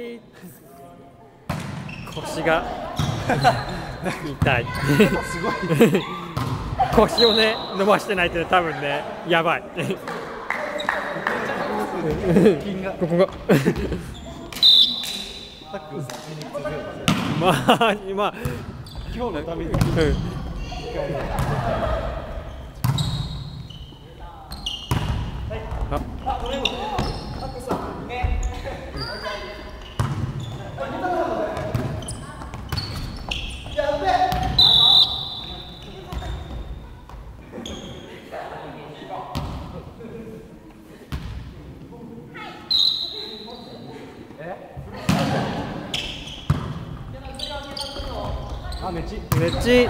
ビ腰が。痛い。すごい。腰をね伸ばしてないって多分ねやばい。ここが。まあ今。今日のために。うんああめっちめっち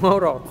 もろ。